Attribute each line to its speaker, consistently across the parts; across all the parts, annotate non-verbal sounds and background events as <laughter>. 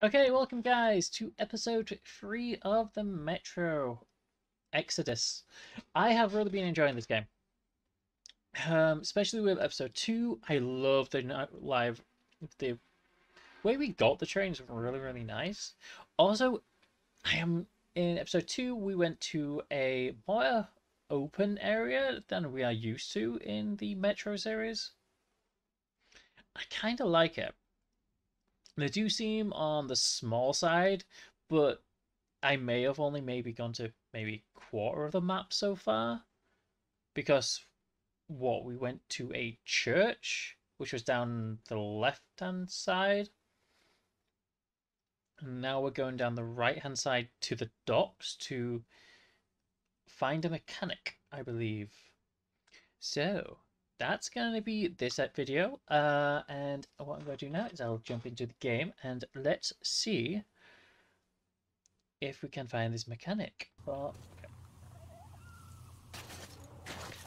Speaker 1: Okay, welcome guys to episode 3 of the Metro Exodus. I have really been enjoying this game. Um, especially with episode 2. I love the live the way we got the trains really really nice. Also, I am in episode 2 we went to a more open area than we are used to in the Metro series. I kind of like it. They do seem on the small side, but I may have only maybe gone to maybe quarter of the map so far. Because what we went to a church, which was down the left hand side. And now we're going down the right hand side to the docks to find a mechanic, I believe. So, that's going to be this video. Uh, and what I'm going to do now is I'll jump into the game and let's see if we can find this mechanic. Well,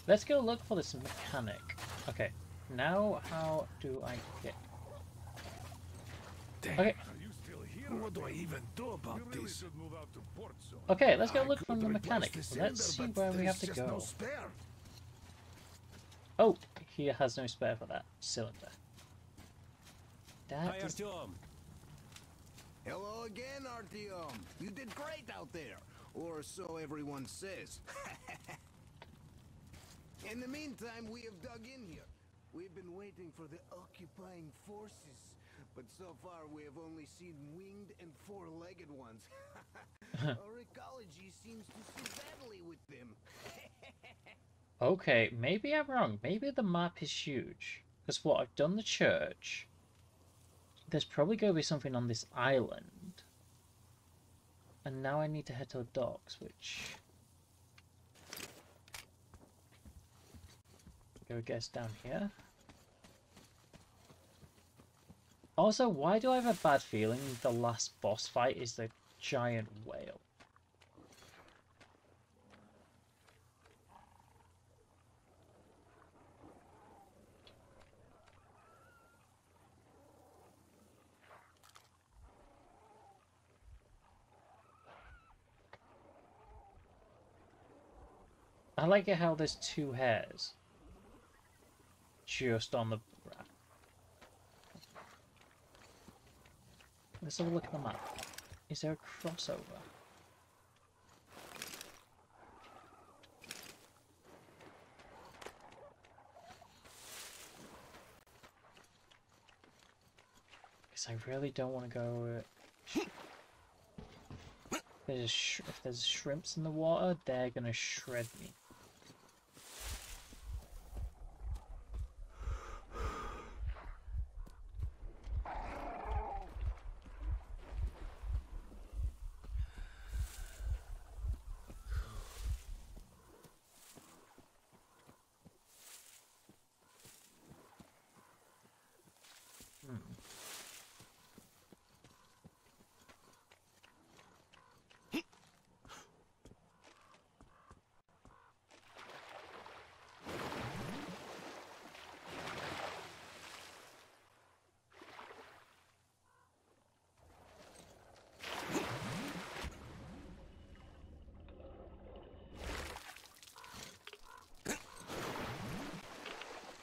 Speaker 1: let's go look for this mechanic. Okay, now how do I get... Okay.
Speaker 2: What do I even do about really this?
Speaker 1: Okay, let's go look for the mechanic. Let's see where we have to go.
Speaker 2: No
Speaker 1: Oh, he has no spare for that cylinder. That
Speaker 3: Hi, Artyom.
Speaker 4: Hello again, Artyom. You did great out there. Or so everyone says. <laughs> in the meantime, we have dug in here. We've been waiting for the occupying forces. But so far, we have only seen winged and four-legged ones. <laughs> <laughs> Our ecology seems to suit badly with them.
Speaker 1: Okay, maybe I'm wrong. Maybe the map is huge. Because what, I've done the church. There's probably going to be something on this island. And now I need to head to the docks, which... Go guess down here. Also, why do I have a bad feeling the last boss fight is the giant whale? I like it how there's two hairs just on the Let's have a look at the map. Is there a crossover? Because I really don't want to go... Uh, <laughs> there's if there's shrimps in the water, they're going to shred me.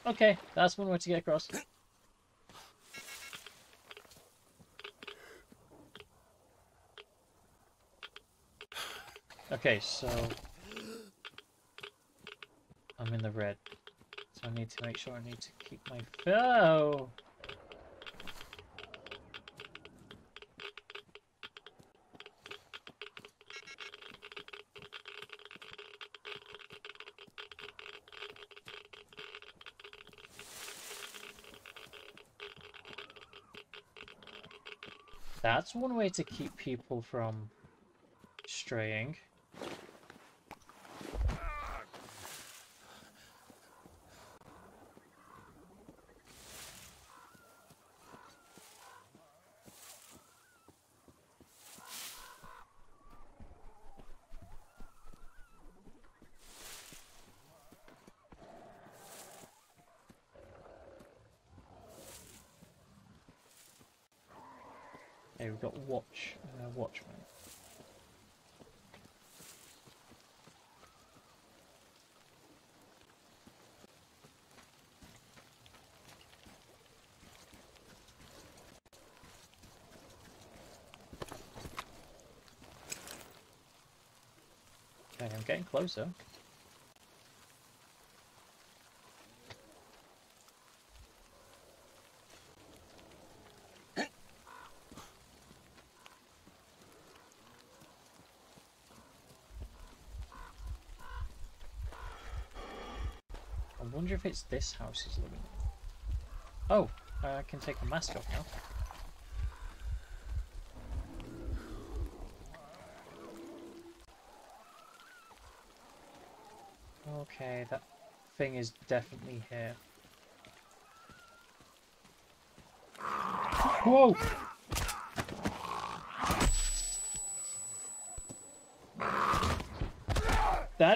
Speaker 1: Okay, that's one way to get across. Okay, so... I'm in the red. So I need to make sure I need to keep my... Oh! That's one way to keep people from straying. Watch, uh, watchman. Okay, I'm getting closer. I wonder if it's this house he's living in. Oh, I can take the mask off now. Okay, that thing is definitely here. Whoa!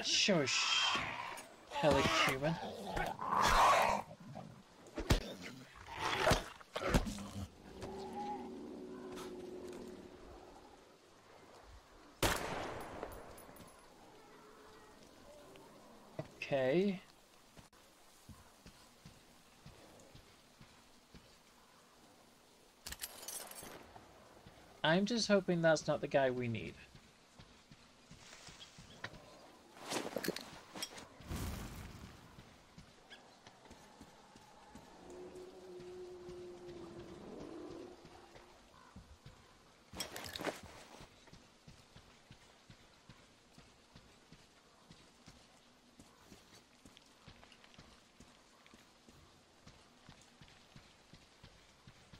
Speaker 1: Sure hella human. Okay. I'm just hoping that's not the guy we need.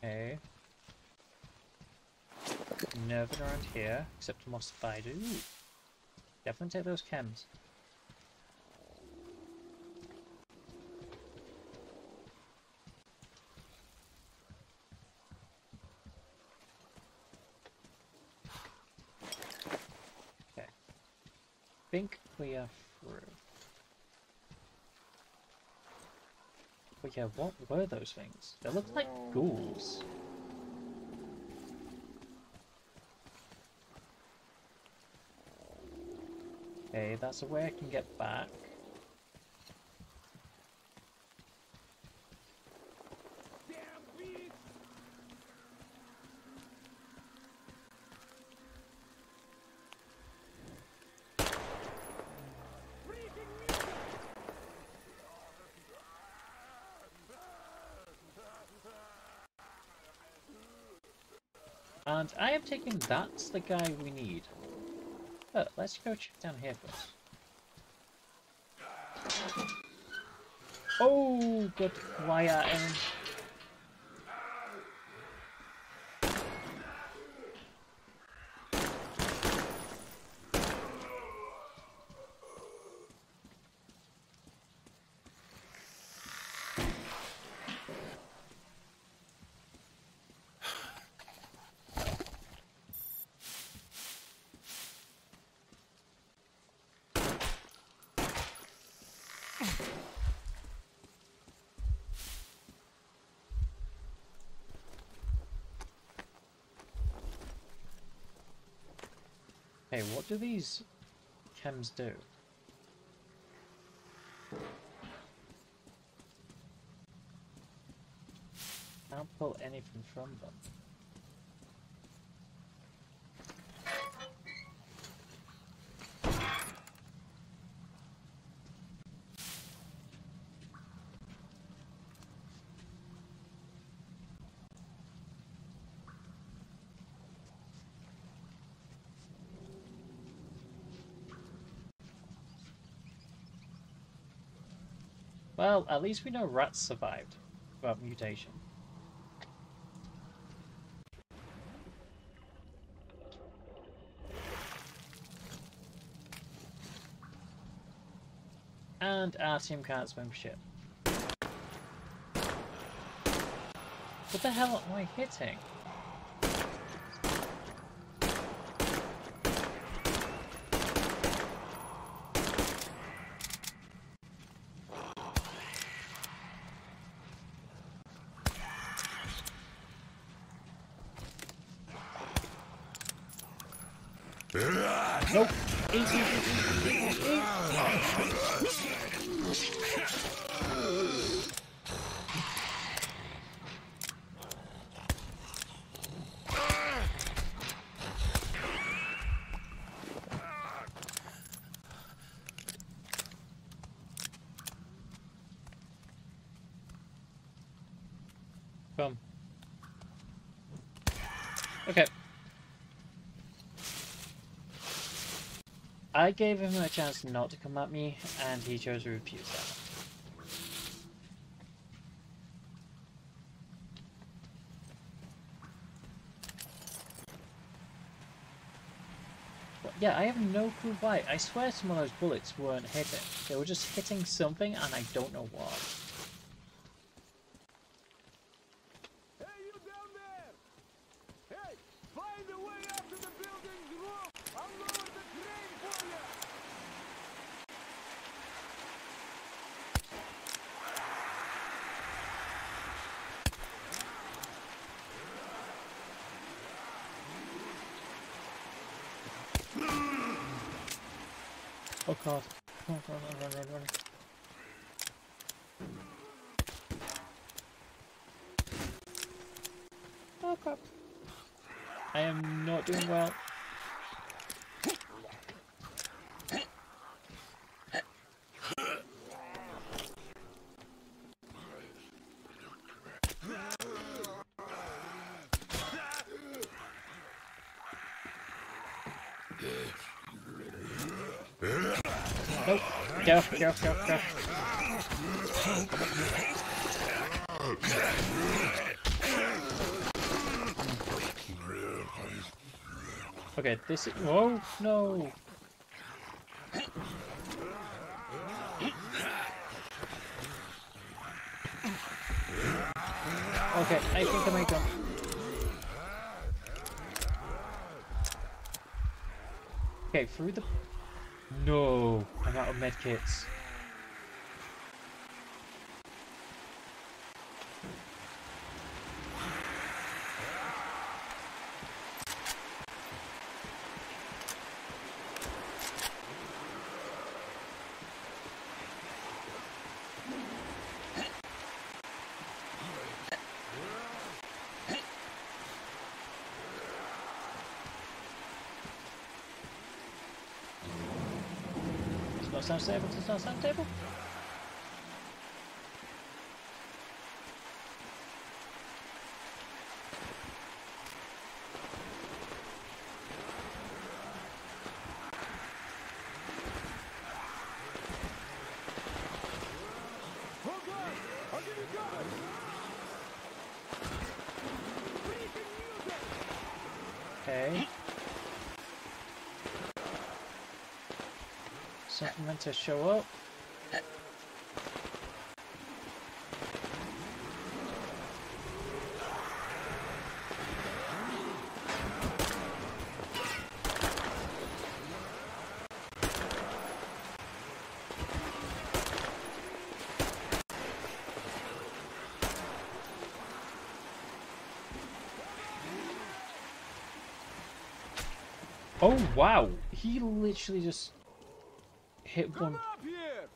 Speaker 1: Okay. Nothing around here, except a moss. Definitely take those chems. Okay. Think we are through. But yeah, what were those things? They looked like ghouls. Okay, that's a way I can get back. And I am taking that's the guy we need. But let's go check down here first. Oh, good quiet. Um, what do these chems do? I Can't pull anything from them. Well, at least we know rats survived without mutation. And our team can't swim ship. What the hell am I hitting? Nope. I gave him a chance not to come at me, and he chose to refuse that. But yeah, I have no clue why. I swear some of those bullets weren't hitting. They were just hitting something, and I don't know what.
Speaker 5: Hey, you down there! Hey, find a way up to the building's roof! I'll lower the crane for you!
Speaker 1: Run, run, run. Oh crap. I am not doing well. Nope. Go, go, go. Okay, this is. Oh no! Okay, I think I might go. Okay, through the. No, I'm out of medkits. It's sound stable, it's not.
Speaker 5: Hold on! I'll give you cover! Freaking music!
Speaker 1: Okay. Something meant to show up. Oh wow! He literally just hit
Speaker 5: Come
Speaker 1: one.
Speaker 5: up here!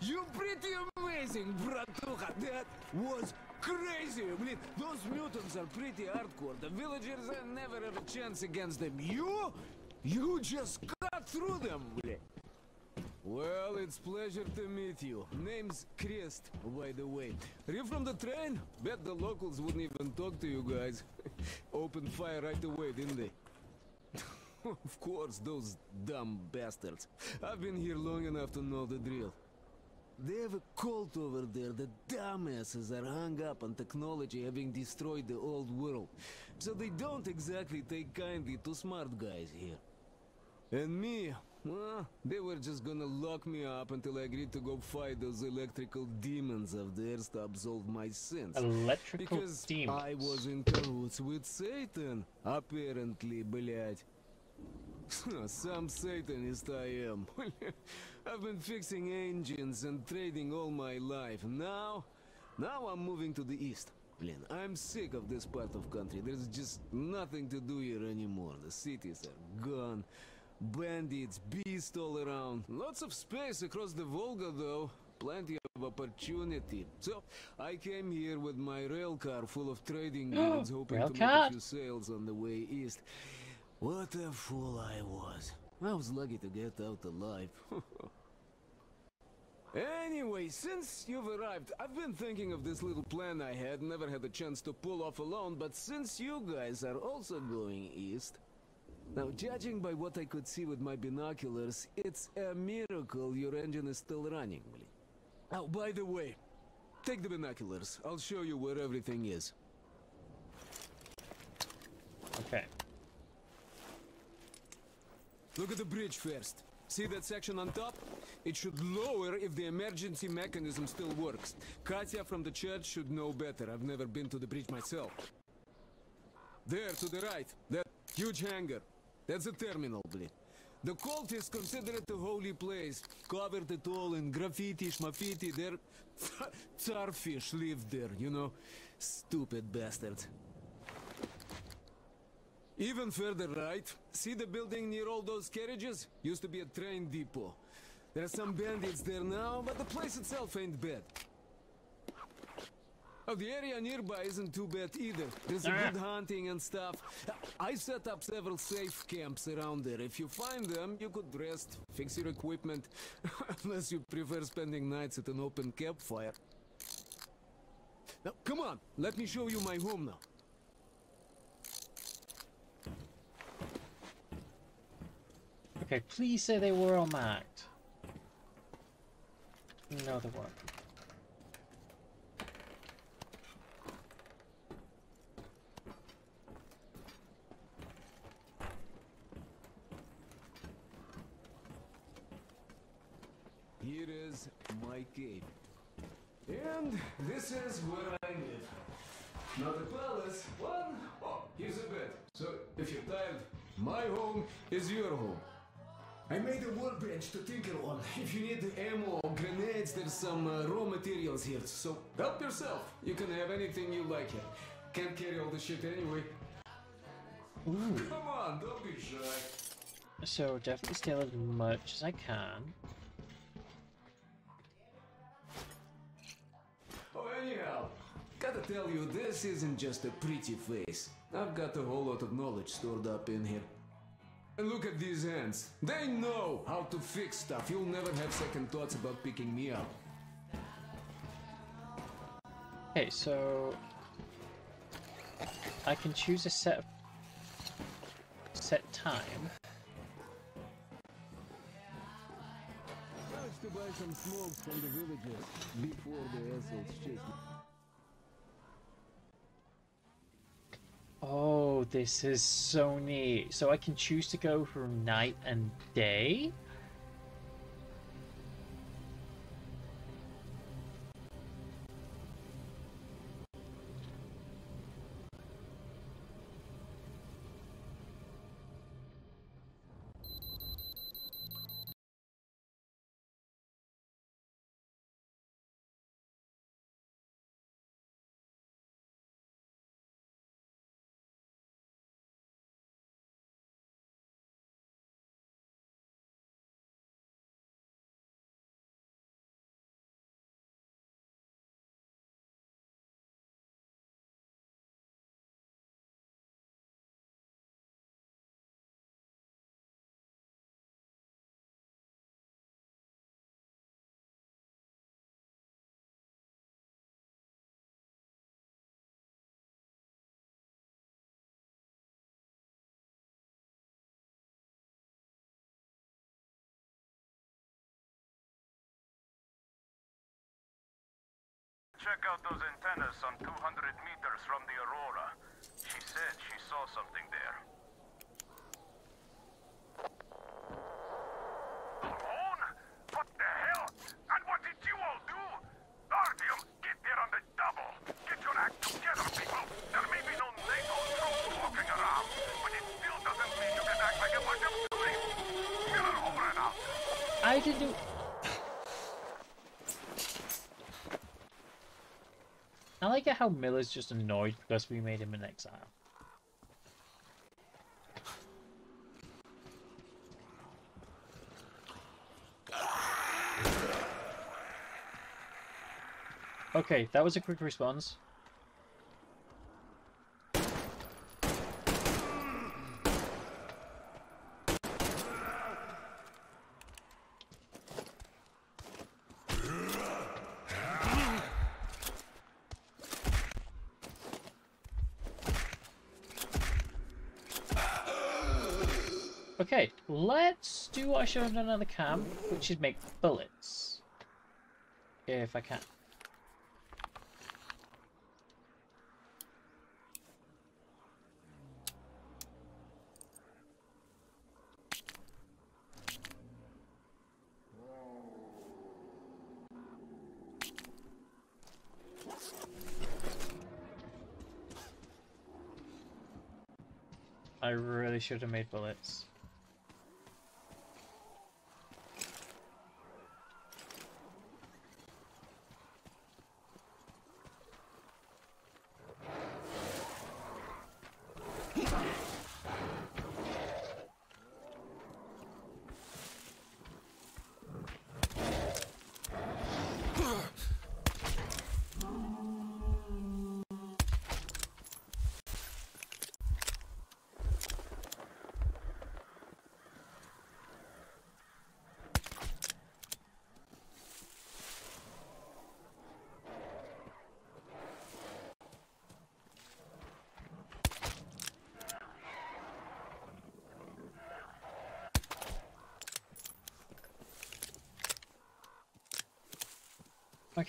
Speaker 5: You pretty amazing, bratuха. That was crazy. Блин, those mutants are pretty hardcore. The villagers uh, never have a chance against them. You? You just cut through them, блин. Well, it's pleasure to meet you. Name's Krest, by the way. Are you from the train? Bet the locals wouldn't even talk to you guys. <laughs> Opened fire right away, didn't they? <laughs> of course, those dumb bastards. I've been here long enough to know the drill. They have a cult over there. The dumbasses are hung up on technology having destroyed the old world. So they don't exactly take kindly to smart guys here. And me, well, they were just gonna lock me up until I agreed to go fight those electrical demons of theirs to absolve my sins.
Speaker 1: Electrical
Speaker 5: Because
Speaker 1: demons.
Speaker 5: I was in cahoots with Satan, apparently, блядь. <laughs> Some Satanist I am. <laughs> I've been fixing engines and trading all my life. Now, Now I'm moving to the east. Lynn, I'm sick of this part of country. There's just nothing to do here anymore. The cities are gone. Bandits, beasts all around. Lots of space across the Volga, though. Plenty of opportunity. So, I came here with my rail car full of trading <gasps> goods, hoping
Speaker 1: Rail
Speaker 5: to make a few sales on the way east. What a fool I was. I was lucky to get out alive. <laughs> Anyway, since you've arrived, I've been thinking of this little plan I had, never had a chance to pull off alone, but since you guys are also going east... Now, judging by what I could see with my binoculars, it's a miracle your engine is still running. Oh, by the way, take the binoculars. I'll show you where everything is.
Speaker 1: Okay.
Speaker 5: Look at the bridge first. See that section on top? It should lower if the emergency mechanism still works. Katya from the church should know better. I've never been to the bridge myself. There, to the right. That huge hangar. That's a terminal, blin. The cult is considered a holy place. Covered it all in graffiti, schmaffiti. Their tsarfish lived there, you know. Stupid bastards. Even further right, see the building near all those carriages? Used to be a train depot. There are some bandits there now, but the place itself ain't bad. Oh, the area nearby isn't too bad either. There's a
Speaker 1: Ah.
Speaker 5: good hunting and stuff. I set up several safe camps around there. If you find them, you could rest, fix your equipment. <laughs> Unless you prefer spending nights at an open campfire. Now, come on, let me show you my home now.
Speaker 1: Okay, please say they were all marked. No, they weren't.
Speaker 5: 58. And this is where I live. Not a palace, one, oh, here's a bed. So if you're tired, my home is your home. I made a workbench to tinker on. If you need ammo or grenades, there's some uh, raw materials here. So help yourself. You can have anything you like here. Can't carry all the shit anyway.
Speaker 1: Ooh.
Speaker 5: Come on, don't be shy.
Speaker 1: So definitely steal as much as I can.
Speaker 5: Anyhow, gotta tell you, this isn't just a pretty face. I've got a whole lot of knowledge stored up in here. And look at these hands. They know how to fix stuff. You'll never have second thoughts about picking me up.
Speaker 1: Okay, so I can choose a set of set time.
Speaker 5: To buy some smokes from the villagers before the assholes chased me.
Speaker 1: Oh, this is so neat. So I can choose to go for night and day?
Speaker 2: Check out those antennas some 200 meters from the Aurora. She said she saw something there. Drone? What the hell? And what did you all do? Artyom, get there on the double. Get your act together, people. There may be no NATO troops walking around, but it still doesn't mean you can act like a bunch of creeps. Miller over and out.
Speaker 1: I didn't. I like it how Miller's just annoyed because we made him an exile. Okay, that was a quick response. Okay, let's do what I should have done on the cam, which is make bullets. If I can. I really should have made bullets.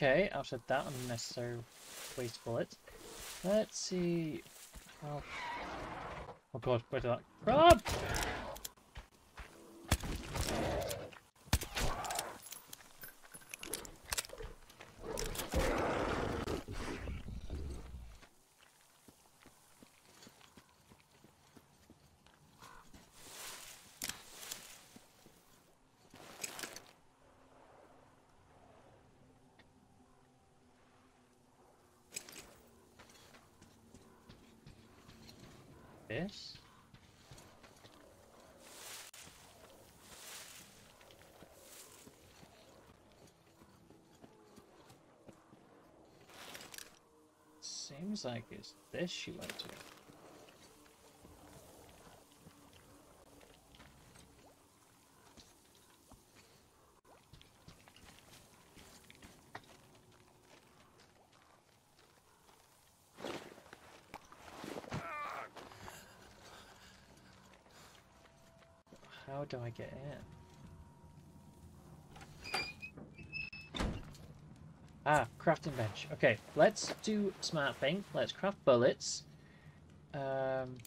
Speaker 1: Okay, after that unnecessary waste of bullets, let's see. Oh, oh god, where did that? Run! This? Seems like it's this she went to. How do I get in? Ah, crafting bench. Okay, let's do smart thing. Let's craft bullets. Um,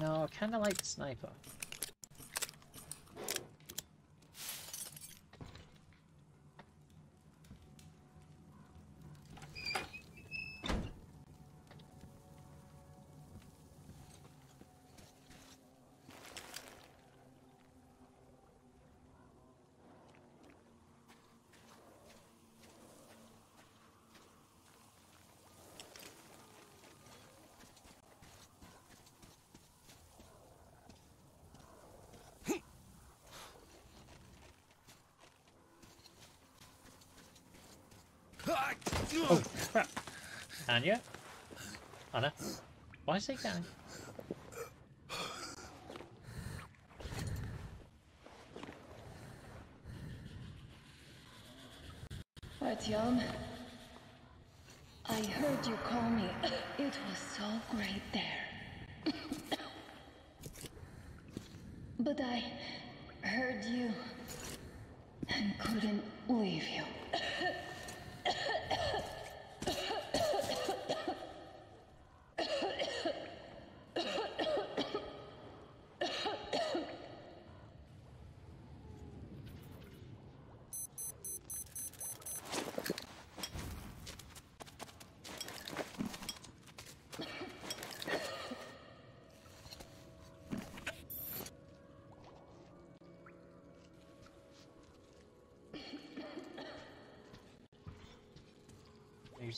Speaker 1: no, I kind of like sniper. Oh, crap. Anya? Anna? Why say Anya?
Speaker 6: Artyom, I heard you call me. It was so great there. but I heard you and couldn't leave you.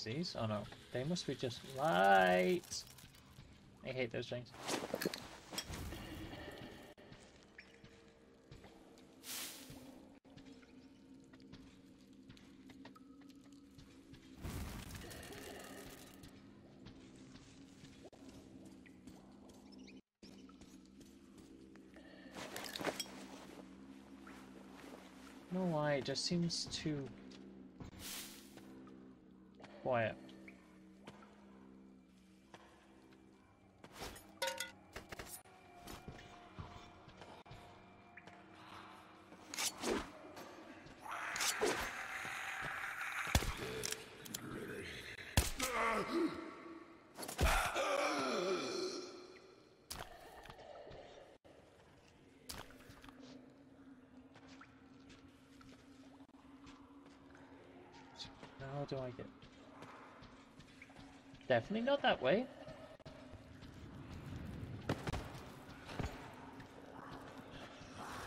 Speaker 1: Use these? Oh no, they must be just light. I hate those things. No why, it just seems too quiet. How do I get... Definitely not that way.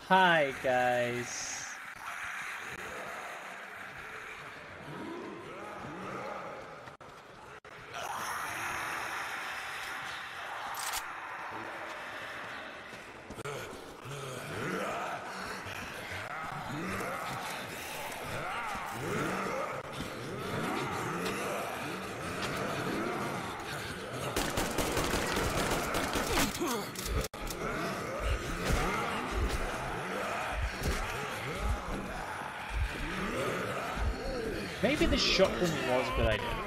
Speaker 1: Hi, guys. Maybe the shotgun was a good idea.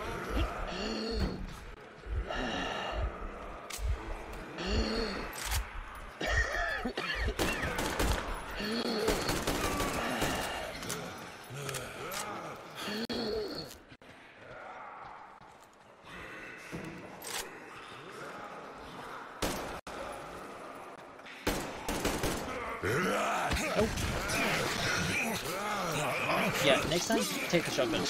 Speaker 1: Yeah, next time, take the shotgun.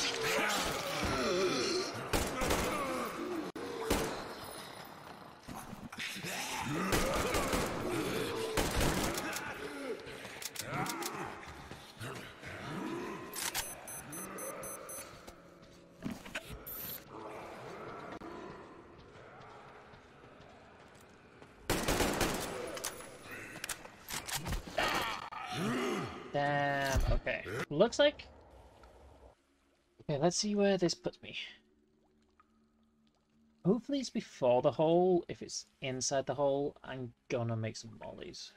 Speaker 1: Damn, okay. Looks like... Okay, let's see where this puts me. Hopefully it's before the hole. If it's inside the hole, I'm gonna make some mollies.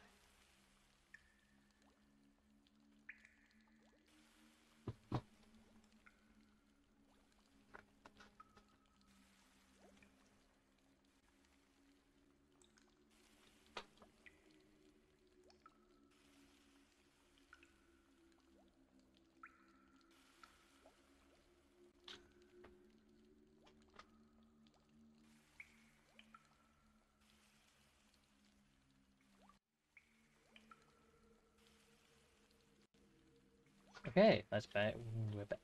Speaker 1: Okay, that's back. We're back.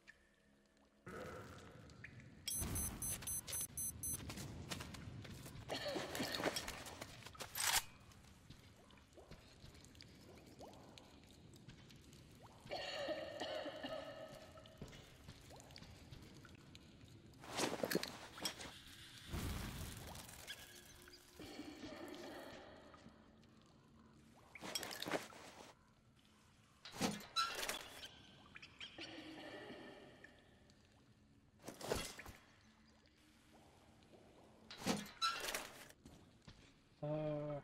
Speaker 1: Uh,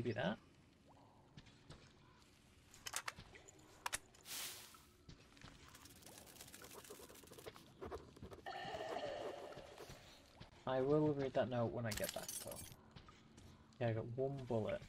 Speaker 1: maybe that. I will read that note when I get back though. Yeah, I got one bullet.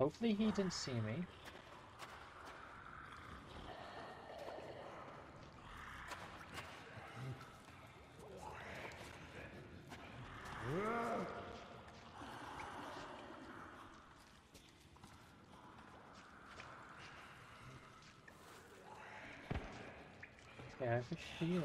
Speaker 1: Hopefully he didn't see me. Okay, I have a feeling.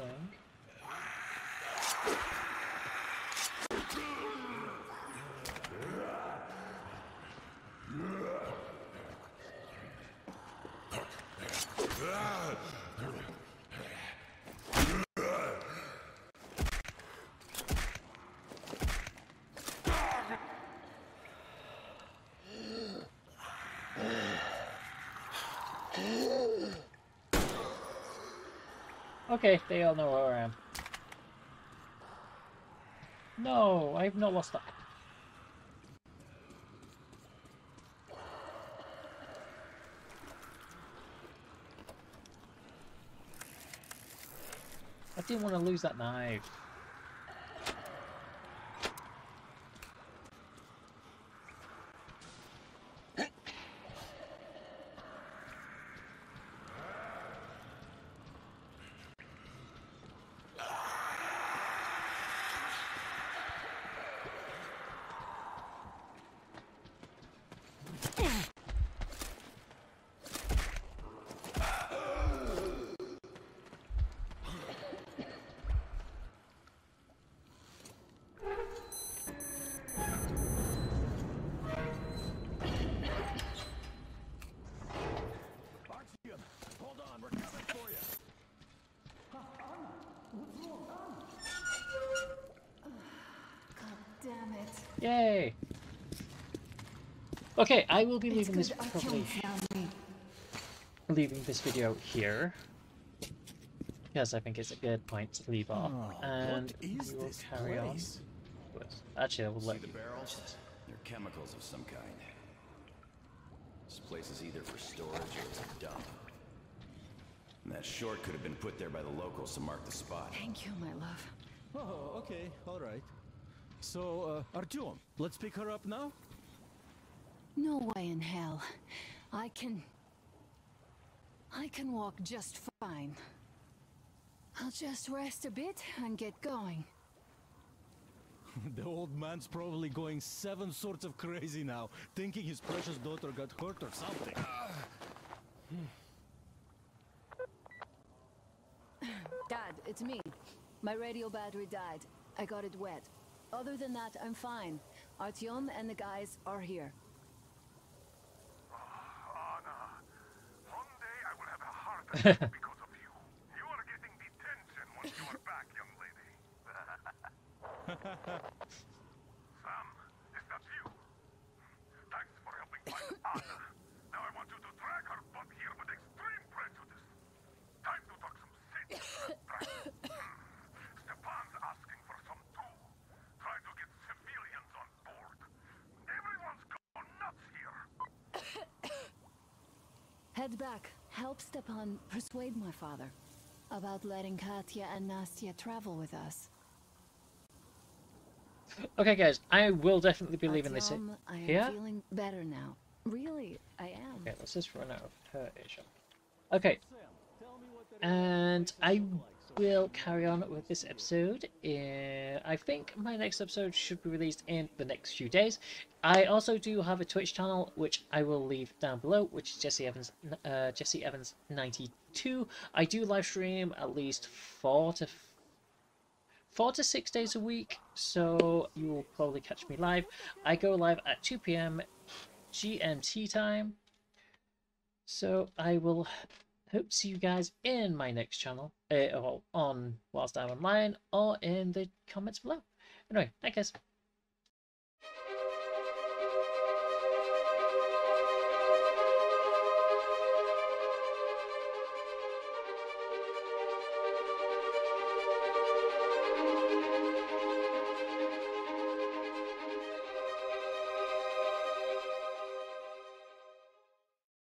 Speaker 1: Okay, they all know where I am. No, I have not lost that. I didn't want to lose that knife. Yay! Okay, I will be leaving this probably
Speaker 6: Artyom found me.
Speaker 1: leaving this video here. Because I think it's a good point to leave off.
Speaker 3: Oh,
Speaker 1: and
Speaker 3: what is
Speaker 1: we will
Speaker 3: this
Speaker 1: carry
Speaker 3: place?
Speaker 1: on actually I will
Speaker 7: See
Speaker 1: let
Speaker 7: the
Speaker 1: you
Speaker 7: barrels? They're chemicals of some kind. This place is either for storage or it's a dump. And that short could have been put there by the locals to mark the spot.
Speaker 6: Thank you, my love.
Speaker 3: Oh, okay, all right. So, uh, Artyom, let's pick her up now?
Speaker 6: No way in hell. I can. I can walk just fine. I'll just rest a bit and get going. <laughs>
Speaker 3: the old man's probably going seven sorts of crazy now, thinking his precious daughter got hurt or something. <sighs>
Speaker 6: Dad, it's me. My radio battery died. I got it wet. Other than that, I'm fine. Artyom and the guys are here.
Speaker 2: Anna, one day I will have a heart attack because of you. You are getting detention once you are back, young lady. Sam, is that you? Thanks for helping find Anna. Now I want you to drag her butt here with extreme prejudice. Time to talk some sense. Stepan's asking for some too. Trying to get civilians on board. Everyone's gone nuts here.
Speaker 6: Head back. Help Stepan persuade my father about letting Katya and Nastya travel with us.
Speaker 1: Okay guys, I will definitely be leaving this
Speaker 6: Artyom, I am
Speaker 1: here.
Speaker 6: feeling better now. Really, I am.
Speaker 1: Okay, let's just run out of her Asia. Okay, and I will carry on with this episode. Uh, I think my next episode should be released in the next few days. I also do have a Twitch channel, which I will leave down below, which is Jesse Evans, uh, Jesse Evans ninety two. I do live stream at least four to four to six days a week, so you will probably catch me live. I go live at two p.m. GMT time. So I will hope to see you guys in my next channel, uh, or on whilst I'm online, or in the comments below. Anyway, thank you guys.